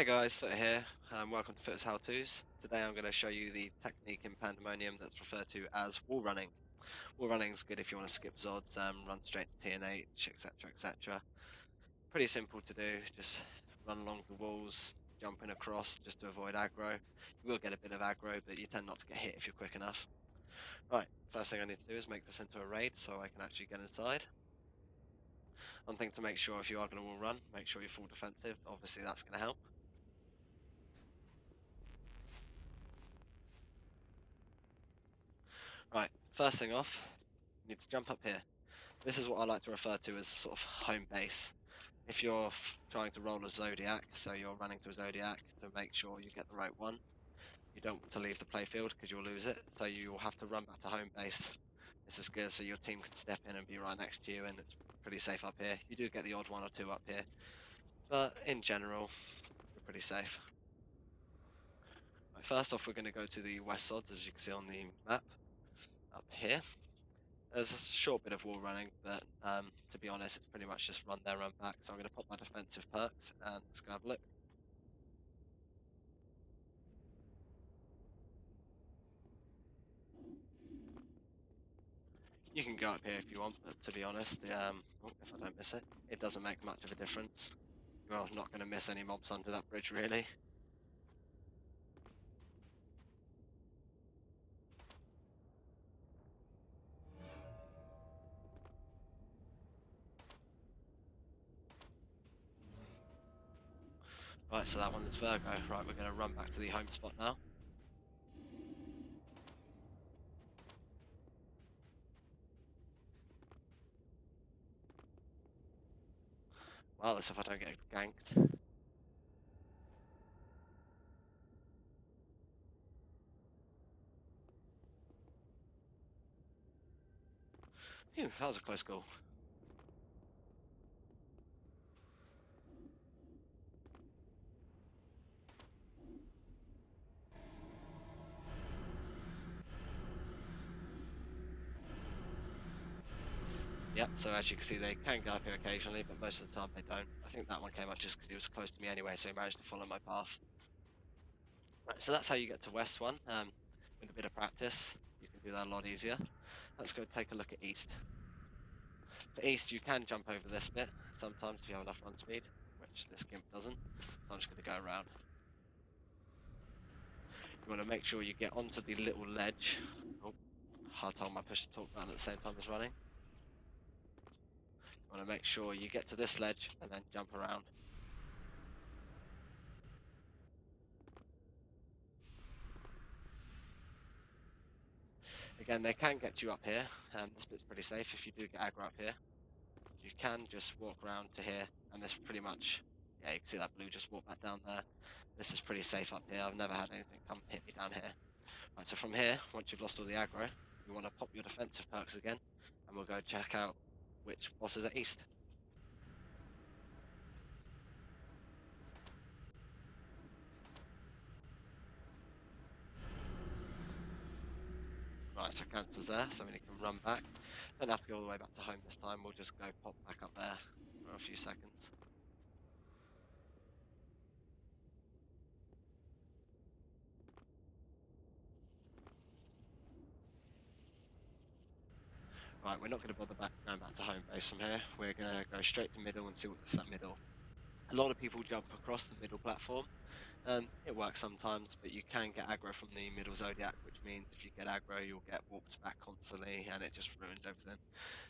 Hey guys, Footer here, and welcome to Footer's How To's. Today I'm going to show you the technique in Pandemonium that's referred to as wall running. Wall running is good if you want to skip Zods, um, run straight to TNH, etc. etc. Pretty simple to do, just run along the walls, jumping across just to avoid aggro. You will get a bit of aggro, but you tend not to get hit if you're quick enough. Right, first thing I need to do is make this into a raid so I can actually get inside. One thing to make sure if you are going to wall run, make sure you're full defensive, obviously that's going to help. Right, first thing off, you need to jump up here. This is what I like to refer to as sort of home base. If you're trying to roll a Zodiac, so you're running to a Zodiac to make sure you get the right one, you don't want to leave the playfield because you'll lose it, so you'll have to run back to home base. This is good so your team can step in and be right next to you and it's pretty safe up here. You do get the odd one or two up here, but in general, you're pretty safe. First off, we're going to go to the west Zods, as you can see on the map up here. There's a short bit of wall running, but um, to be honest, it's pretty much just run there, run back. So I'm going to pop my defensive perks and let's go have a look. You can go up here if you want, but to be honest, um, oh, if I don't miss it, it doesn't make much of a difference. You're not going to miss any mobs under that bridge, really. Right, so that one is Virgo. Right, we're going to run back to the home spot now. Well, as if I don't get ganked. Phew, that was a close goal. Yep, so as you can see they can up here occasionally, but most of the time they don't. I think that one came up just because he was close to me anyway, so he managed to follow my path. Right, so that's how you get to West 1. Um, with a bit of practice, you can do that a lot easier. Let's go take a look at East. For East, you can jump over this bit, sometimes if you have enough run speed, which this gimp doesn't. So I'm just going to go around. You want to make sure you get onto the little ledge. Oh, hard time my push to talk button at the same time as running want to make sure you get to this ledge and then jump around. Again, they can get you up here. Um, this bit's pretty safe if you do get aggro up here. You can just walk around to here, and this pretty much, yeah, you can see that blue just walk back down there. This is pretty safe up here. I've never had anything come hit me down here. Right, so from here, once you've lost all the aggro, you want to pop your defensive perks again, and we'll go check out which boss is at east. Right, so Cancer's there, so we can run back. Don't have to go all the way back to home this time, we'll just go pop back up there for a few seconds. Right, we're not going to bother back, going back to home base from here. We're going to go straight to middle and see what's that middle. A lot of people jump across the middle platform. Um, it works sometimes, but you can get aggro from the middle zodiac, which means if you get aggro, you'll get warped back constantly, and it just ruins everything.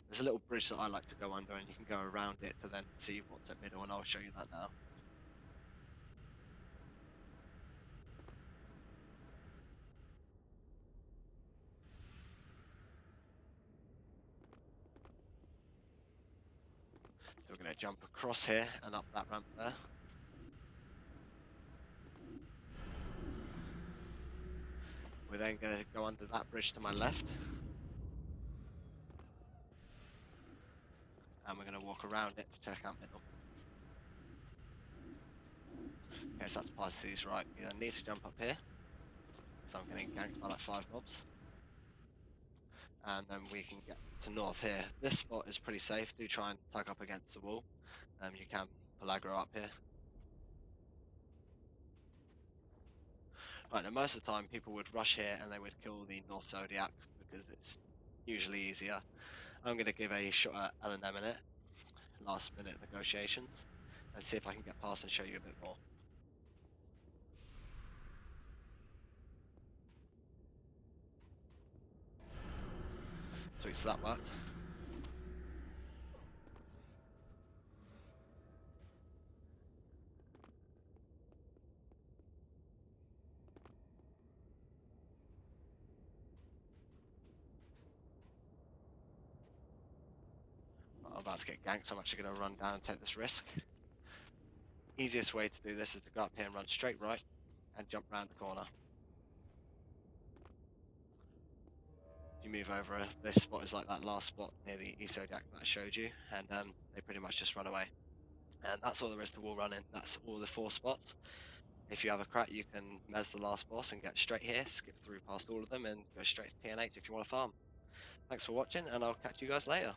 There's a little bridge that I like to go under, and you can go around it to then see what's at middle, and I'll show you that now. We're going to jump across here and up that ramp there. We're then going to go under that bridge to my left. And we're going to walk around it to check out middle. Okay, so that's these right. We need to jump up here. So I'm getting ganked by like five mobs and then we can get to north here. This spot is pretty safe. Do try and tug up against the wall. Um, you can pull aggro up here. Right, now most of the time people would rush here and they would kill the North Zodiac because it's usually easier. I'm going to give a shot at Alan Eminent, last minute negotiations, and see if I can get past and show you a bit more. Sweet, it's that worked. I'm about to get ganked, so I'm actually going to run down and take this risk. Easiest way to do this is to go up here and run straight right and jump round the corner. You move over, this spot is like that last spot near the Isodiac that I showed you, and um, they pretty much just run away. And that's all there is to wall running, that's all the four spots. If you have a crat, you can mez the last boss and get straight here, skip through past all of them, and go straight to TNH if you want to farm. Thanks for watching, and I'll catch you guys later.